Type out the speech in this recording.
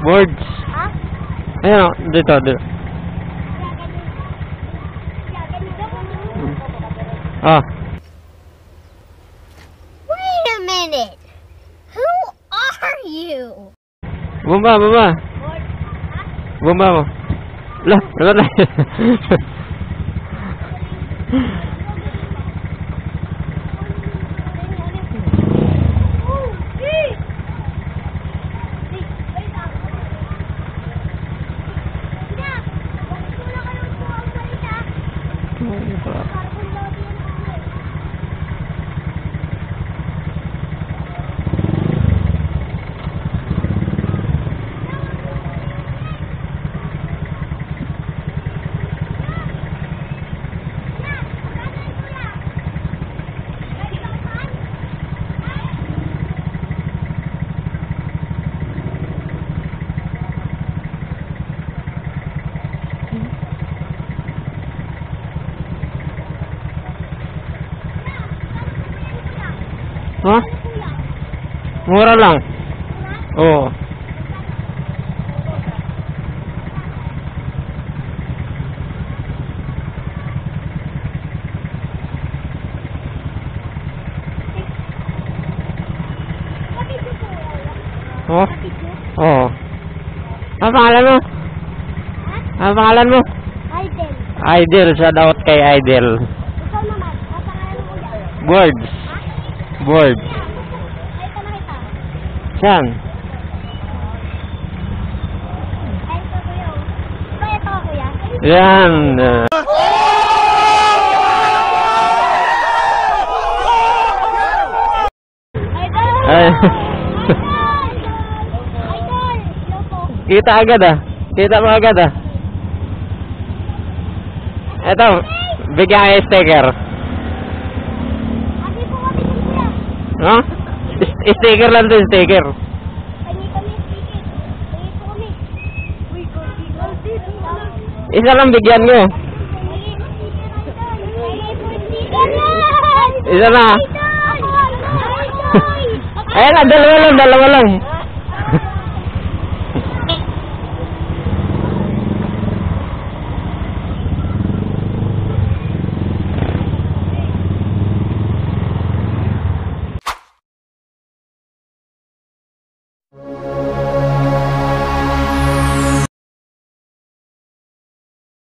Boards. Ha? Ayun, oh, dito, dito. Ah, Wait a minute. Who are you? bumba, bumba. Bumba mo. Lah, wala na. Não, não, não. Ha? Mura lang. Oo. Oh? Oo. Ano pangalan mo? Ano pangalan mo? Idol. Idol. Shout out kay Idol. Ikaw naman. Ang pangalan mo yan. Boards. Ay, ito nakita. Saan? Ay, ito. Ito, ito. Yan. Ay. Kita agad ah. Kita mo agad ah. Eto, bigyan kayo sticker. No? S- sticker lang to, sticker. Isa lang bigyan mo. Isa na. Ayan na, dalawa lang, dalawa lang.